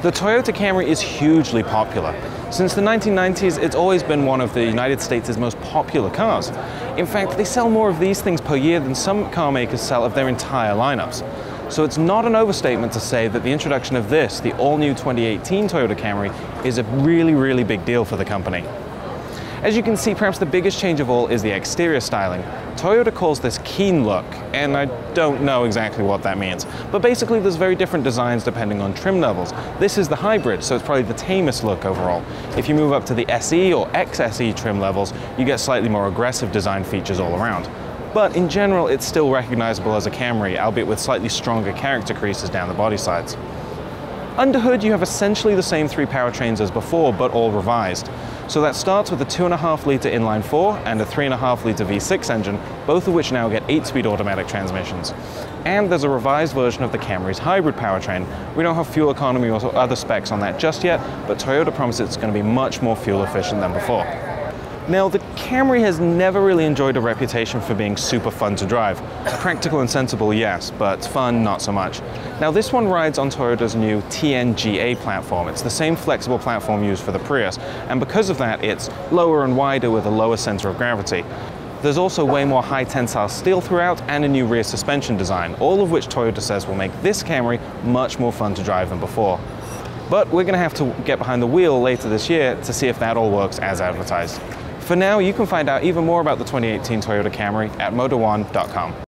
The Toyota Camry is hugely popular. Since the 1990s, it's always been one of the United States' most popular cars. In fact, they sell more of these things per year than some car makers sell of their entire lineups. So it's not an overstatement to say that the introduction of this, the all-new 2018 Toyota Camry, is a really, really big deal for the company. As you can see, perhaps the biggest change of all is the exterior styling. Toyota calls this keen look, and I don't know exactly what that means. But basically there's very different designs depending on trim levels. This is the hybrid, so it's probably the tamest look overall. If you move up to the SE or XSE trim levels, you get slightly more aggressive design features all around. But in general, it's still recognizable as a Camry, albeit with slightly stronger character creases down the body sides. Under hood, you have essentially the same three powertrains as before, but all revised. So that starts with a 2.5 litre inline 4 and a 3.5 litre V6 engine, both of which now get 8-speed automatic transmissions. And there's a revised version of the Camry's hybrid powertrain. We don't have fuel economy or other specs on that just yet, but Toyota promises it's going to be much more fuel efficient than before. Now, the Camry has never really enjoyed a reputation for being super fun to drive. Practical and sensible, yes, but fun, not so much. Now, this one rides on Toyota's new TNGA platform. It's the same flexible platform used for the Prius, and because of that, it's lower and wider with a lower center of gravity. There's also way more high tensile steel throughout and a new rear suspension design, all of which Toyota says will make this Camry much more fun to drive than before. But we're going to have to get behind the wheel later this year to see if that all works as advertised. For now, you can find out even more about the 2018 Toyota Camry at motor1.com.